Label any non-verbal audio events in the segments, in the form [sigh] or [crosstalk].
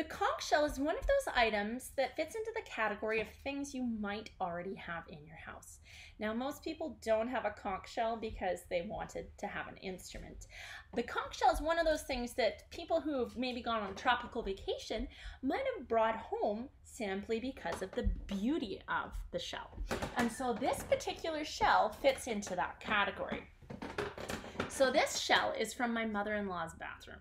The conch shell is one of those items that fits into the category of things you might already have in your house. Now, most people don't have a conch shell because they wanted to have an instrument. The conch shell is one of those things that people who have maybe gone on tropical vacation might have brought home simply because of the beauty of the shell. And so this particular shell fits into that category. So this shell is from my mother-in-law's bathroom.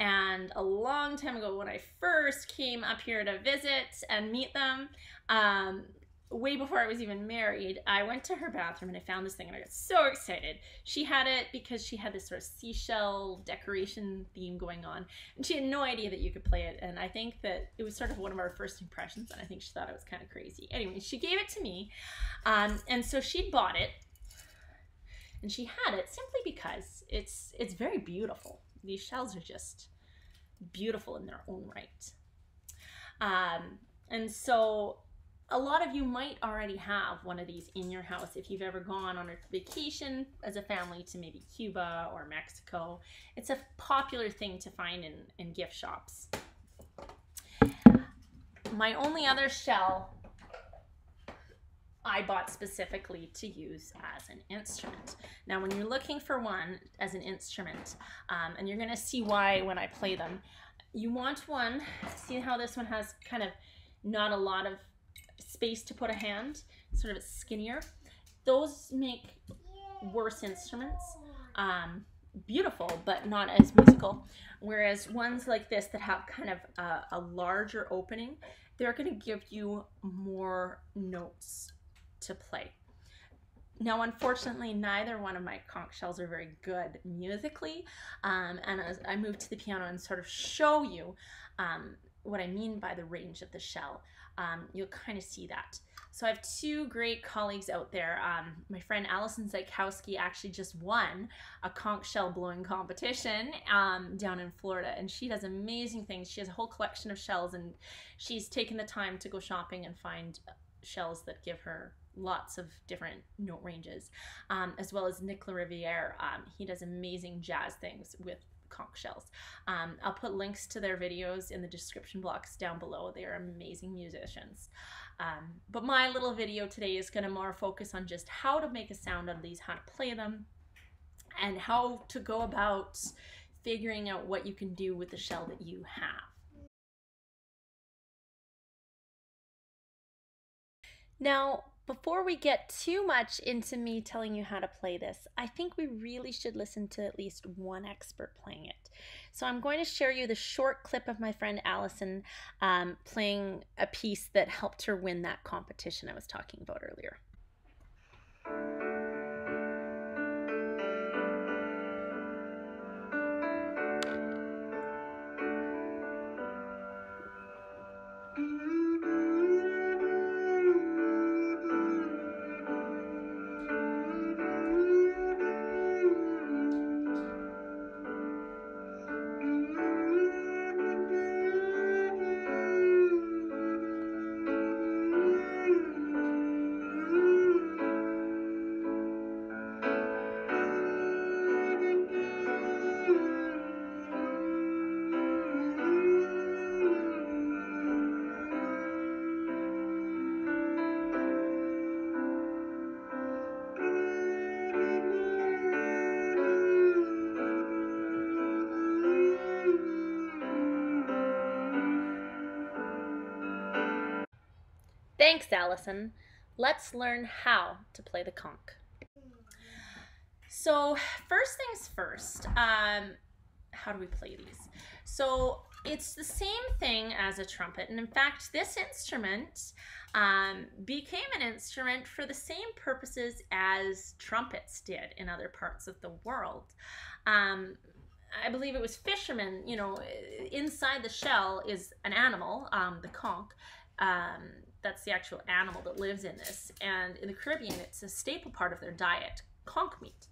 And a long time ago, when I first came up here to visit and meet them, um, way before I was even married, I went to her bathroom and I found this thing and I got so excited. She had it because she had this sort of seashell decoration theme going on and she had no idea that you could play it. And I think that it was sort of one of our first impressions and I think she thought it was kind of crazy. Anyway, she gave it to me um, and so she bought it and she had it simply because it's it's very beautiful. These shells are just beautiful in their own right. Um, and so a lot of you might already have one of these in your house if you've ever gone on a vacation as a family to maybe Cuba or Mexico. It's a popular thing to find in, in gift shops. My only other shell I bought specifically to use as an instrument. Now, when you're looking for one as an instrument, um, and you're gonna see why when I play them, you want one, see how this one has kind of not a lot of space to put a hand, sort of skinnier. Those make worse instruments. Um, beautiful, but not as musical. Whereas ones like this that have kind of a, a larger opening, they're going to give you more notes to play. Now, unfortunately, neither one of my conch shells are very good musically. Um, and as I move to the piano and sort of show you um, what I mean by the range of the shell, um, you'll kind of see that. So I have two great colleagues out there. Um, my friend Allison Zykowski actually just won a conch shell blowing competition um, down in Florida, and she does amazing things. She has a whole collection of shells, and she's taken the time to go shopping and find shells that give her lots of different note ranges, um, as well as Nick LaRiviere. Um, he does amazing jazz things with conch shells. Um, I'll put links to their videos in the description box down below. They are amazing musicians. Um, but my little video today is going to more focus on just how to make a sound on these, how to play them, and how to go about figuring out what you can do with the shell that you have. Now, before we get too much into me telling you how to play this, I think we really should listen to at least one expert playing it. So I'm going to share you the short clip of my friend Allison um, playing a piece that helped her win that competition I was talking about earlier. Thanks, Allison. Let's learn how to play the conch. So first things first, um, how do we play these? So it's the same thing as a trumpet. And in fact, this instrument um, became an instrument for the same purposes as trumpets did in other parts of the world. Um, I believe it was fishermen, you know, inside the shell is an animal, um, the conch. That's the actual animal that lives in this. And in the Caribbean, it's a staple part of their diet, conch meat.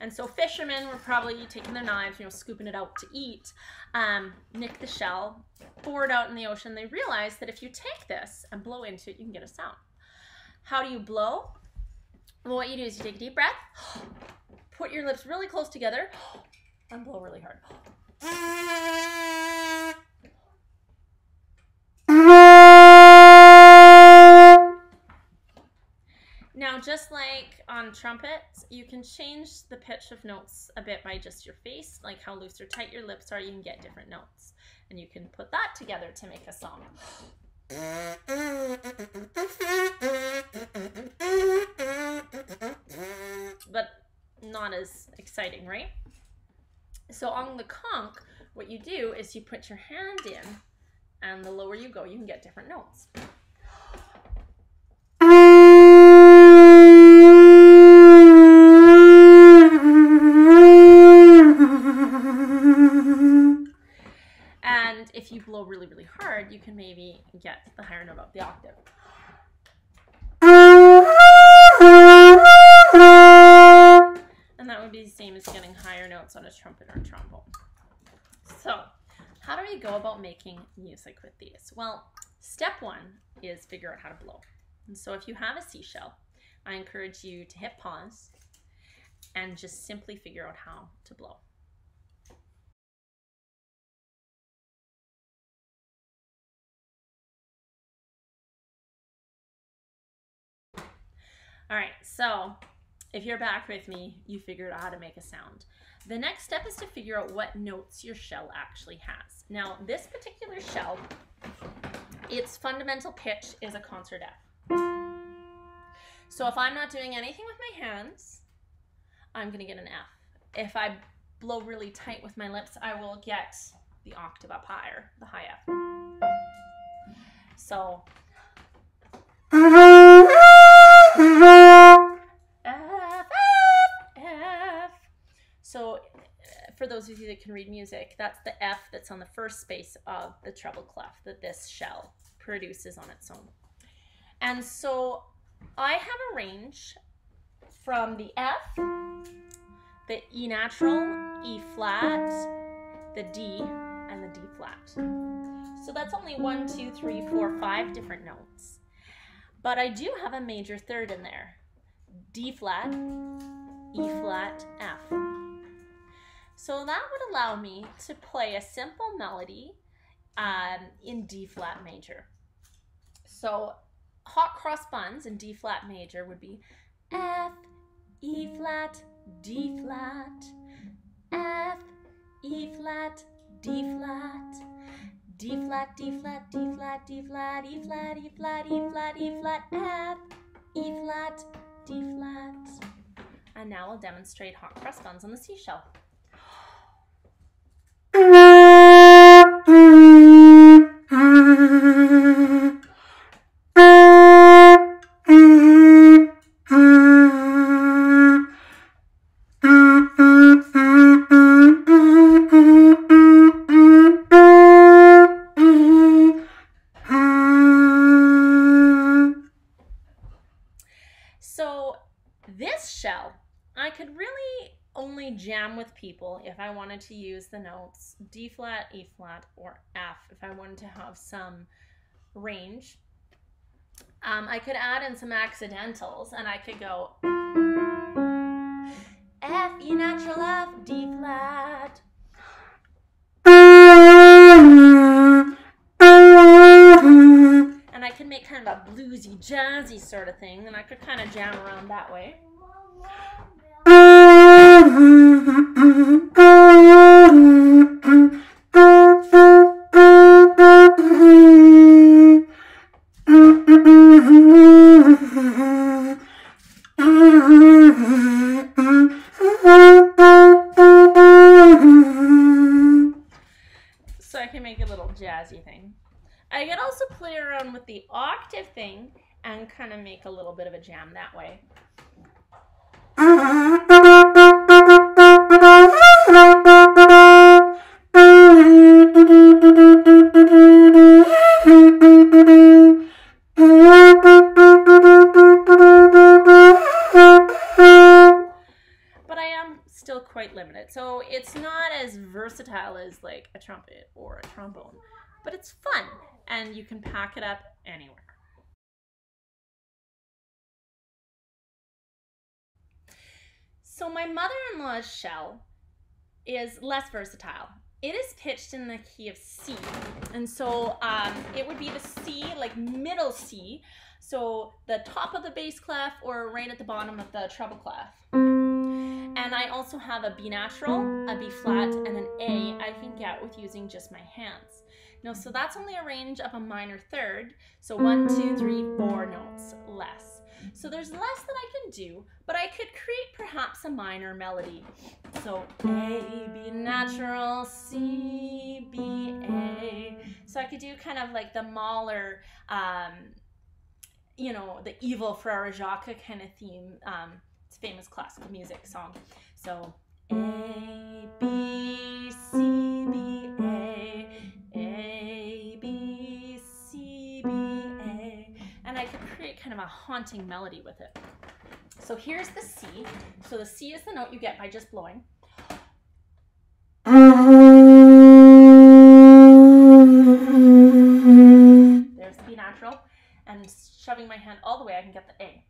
And so fishermen were probably taking their knives, you know, scooping it out to eat, um, nick the shell, pour it out in the ocean. They realized that if you take this and blow into it, you can get a sound. How do you blow? Well, what you do is you take a deep breath, [gasps] put your lips really close together, and blow really hard. Now, just like on trumpets, you can change the pitch of notes a bit by just your face, like how loose or tight your lips are, you can get different notes. And you can put that together to make a song. But not as exciting, right? So on the conch, what you do is you put your hand in, and the lower you go, you can get different notes. And if you blow really, really hard, you can maybe get the higher note of the octave. And that would be the same as getting higher notes on a trumpet or a trombone. So, how do we go about making music with these? Well, step one is figure out how to blow. And so if you have a seashell, I encourage you to hit pause and just simply figure out how to blow. All right, so if you're back with me, you figured out how to make a sound. The next step is to figure out what notes your shell actually has. Now, this particular shell, its fundamental pitch is a concert F. So if I'm not doing anything with my hands, I'm gonna get an F. If I blow really tight with my lips, I will get the octave up higher, the high F. So F, F, F. So, uh, for those of you that can read music, that's the F that's on the first space of the treble clef that this shell produces on its own. And so, I have a range from the F, the E natural, E flat, the D, and the D flat. So that's only one, two, three, four, five different notes. But I do have a major third in there. D flat, E flat, F. So that would allow me to play a simple melody um, in D flat major. So hot cross buns in D flat major would be F, E flat, D flat, F, E flat, D flat, D flat, D flat, D flat, D flat, E flat, E flat, E flat, E flat, F, E flat, D flat. And now I'll demonstrate hot cross buns on the seashell. People if I wanted to use the notes D flat, E flat, or F if I wanted to have some range. Um, I could add in some accidentals and I could go F, E natural F, D flat. And I could make kind of a bluesy, jazzy sort of thing, and I could kind of jam around that way. So I can make a little jazzy thing. I could also play around with the octave thing and kind of make a little bit of a jam that way. But I am still quite limited. So it's not as versatile as like a trumpet or a trombone, but it's fun and you can pack it up anywhere. So my mother-in-law's shell is less versatile. it is pitched in the key of C. And so um, it would be the C, like middle C. So the top of the bass clef or right at the bottom of the treble clef. And I also have a B natural, a B flat, and an A I can get with using just my hands. Now, so that's only a range of a minor third. So one, two, three, four notes less. So there's less that I can do, but I could create perhaps a minor melody. So A, B natural, C, B, A. So I could do kind of like the Mahler, um, you know, the evil Frere Jacques kind of theme. Um, it's famous classical music song. So A, B, C, kind of a haunting melody with it. So here's the C. So the C is the note you get by just blowing. There's the B natural. And shoving my hand all the way, I can get the A.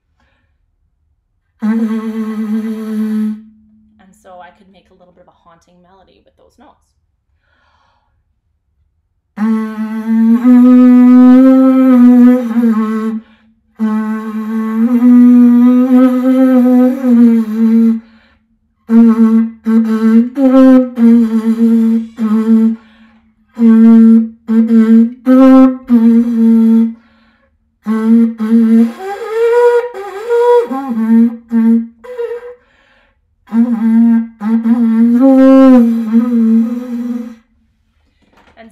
And so I could make a little bit of a haunting melody with those notes. And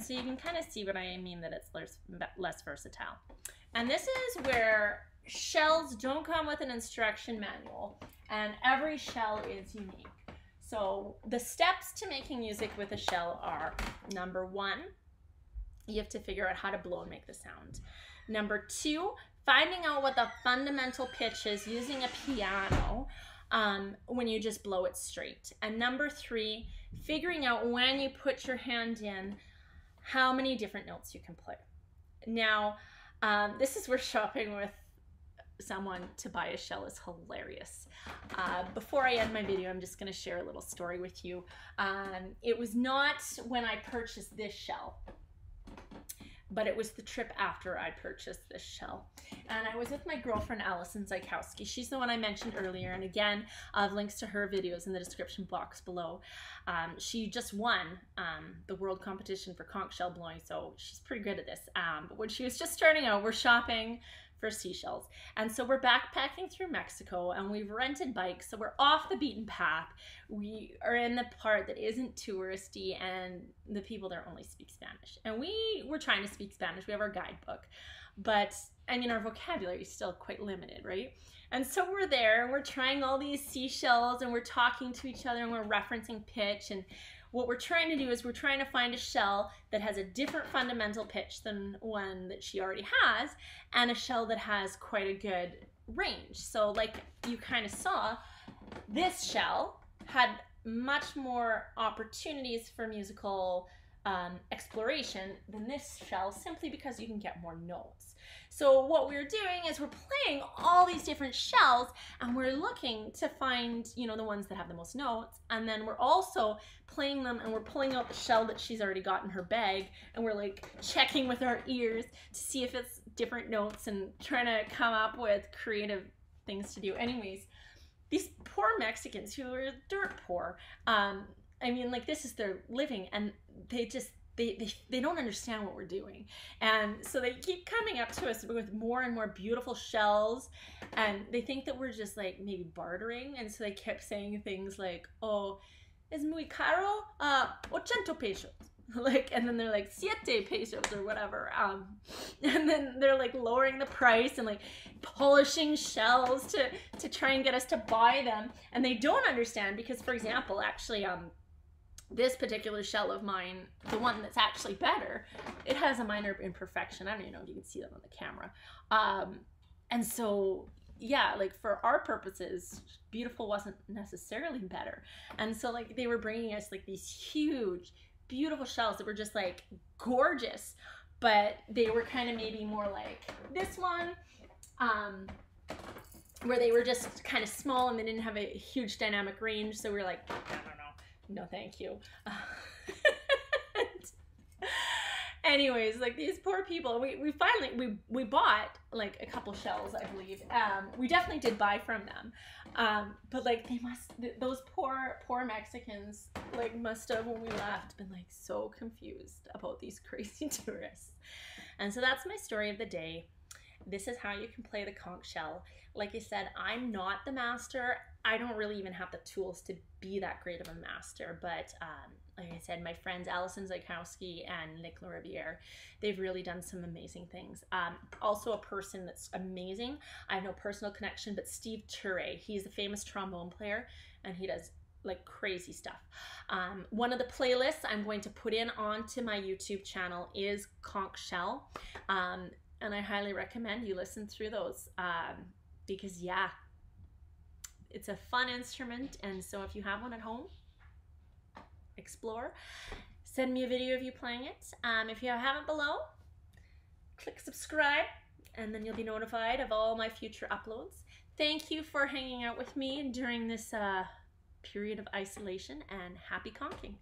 so you can kind of see what I mean that it's less, less versatile. And this is where shells don't come with an instruction manual and every shell is unique. So the steps to making music with a shell are number one, you have to figure out how to blow and make the sound. Number two, finding out what the fundamental pitch is using a piano um, when you just blow it straight. And number three, figuring out when you put your hand in how many different notes you can play. Now, um, this is where shopping with someone to buy a shell is hilarious. Uh, before I end my video, I'm just going to share a little story with you. Um, it was not when I purchased this shell but it was the trip after I purchased this shell. And I was with my girlfriend Allison Zykowski. She's the one I mentioned earlier. And again, I have links to her videos in the description box below. Um, she just won um, the world competition for conch shell blowing, so she's pretty good at this. Um, but when she was just starting out, we're shopping for seashells. And so we're backpacking through Mexico and we've rented bikes. So we're off the beaten path. We are in the part that isn't touristy and the people there only speak Spanish. And we were trying to speak Spanish. We have our guidebook. But I mean, our vocabulary is still quite limited, right? And so we're there and we're trying all these seashells and we're talking to each other and we're referencing pitch and what we're trying to do is we're trying to find a shell that has a different fundamental pitch than one that she already has and a shell that has quite a good range. So like you kind of saw, this shell had much more opportunities for musical um, exploration than this shell simply because you can get more notes. So what we're doing is we're playing all these different shells and we're looking to find, you know, the ones that have the most notes. And then we're also playing them and we're pulling out the shell that she's already got in her bag and we're like checking with our ears to see if it's different notes and trying to come up with creative things to do. Anyways, these poor Mexicans who are dirt poor, um, I mean, like this is their living and they just they, they, they don't understand what we're doing. And so they keep coming up to us with more and more beautiful shells. And they think that we're just like maybe bartering. And so they kept saying things like, oh, es muy caro, uh, ochenta pesos. [laughs] Like, and then they're like siete pesos or whatever. Um, [laughs] and then they're like lowering the price and like polishing shells to, to try and get us to buy them. And they don't understand because, for example, actually, um, this particular shell of mine, the one that's actually better, it has a minor imperfection. I don't even know if you can see that on the camera. Um, and so, yeah, like for our purposes, beautiful wasn't necessarily better. And so, like, they were bringing us like these huge, beautiful shells that were just like gorgeous, but they were kind of maybe more like this one. Um, where they were just kind of small and they didn't have a huge dynamic range. So we are like, no thank you. [laughs] anyways, like these poor people, we, we finally we we bought like a couple shells, I believe. Um, we definitely did buy from them, um, but like they must th- those poor poor Mexicans like must have when we left been like so confused about these [laughs] crazy tourists, and so that's my story of the day. This is how you can play the conch shell. Like I said, I'm not the master. I don't really even have the tools to be that great of a master, but um, like I said, my friends Allison Zykowski and Nick Lariviere, they've really done some amazing things. Um, also, a person that's amazing. I have no personal connection, but Steve Turre, he's a famous trombone player, and he does like crazy stuff. Um, one of the playlists I'm going to put in onto my YouTube channel is Conch Shell, um, and I highly recommend you listen through those um, because yeah, it's a fun instrument, and so if you have one at home explore. Send me a video of you playing it. Um, if you haven't below, click subscribe and then you'll be notified of all my future uploads. Thank you for hanging out with me during this uh, period of isolation and happy conching.